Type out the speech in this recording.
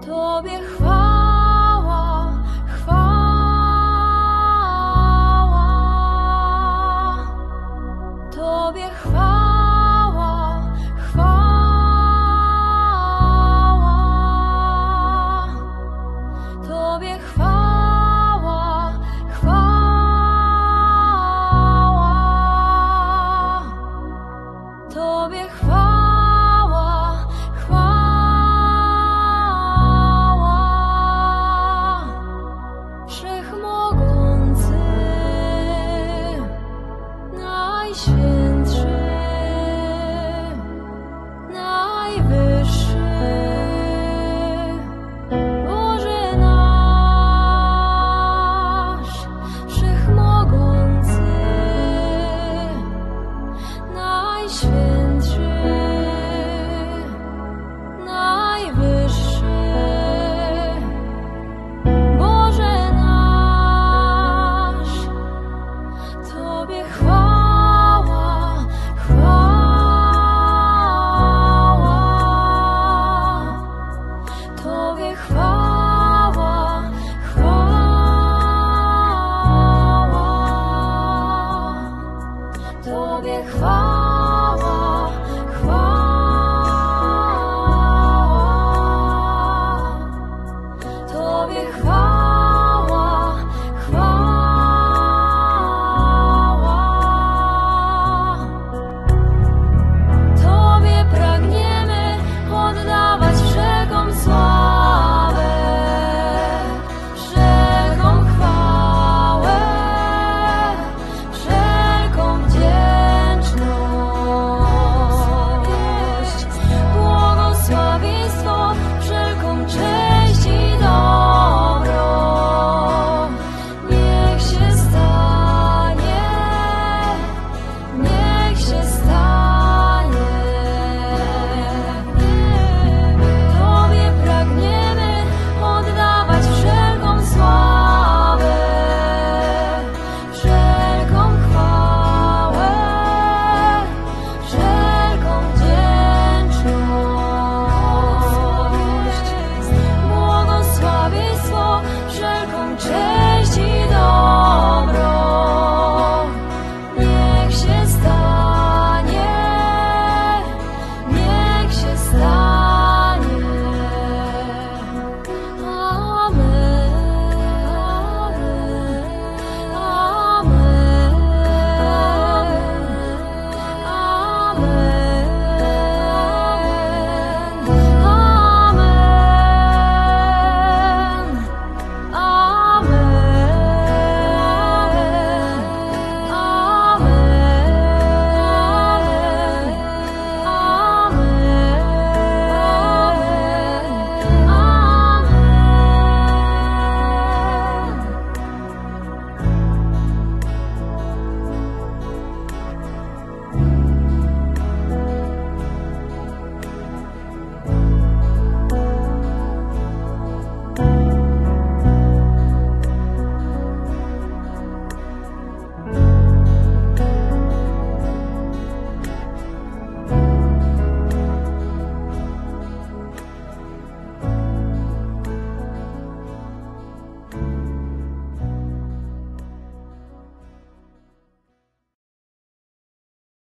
特别好。